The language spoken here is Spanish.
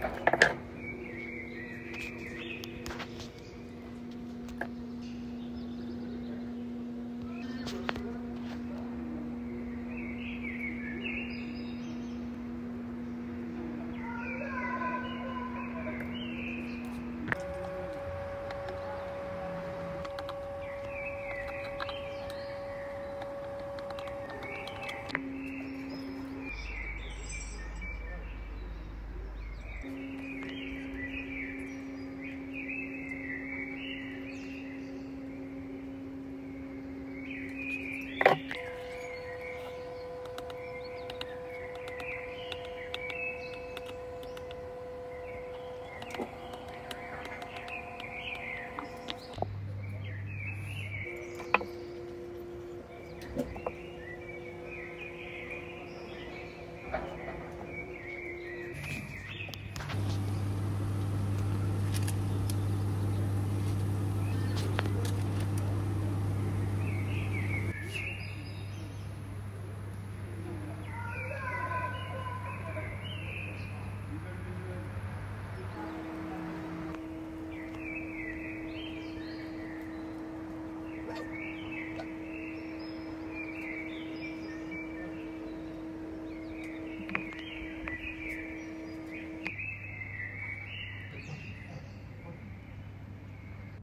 Gracias.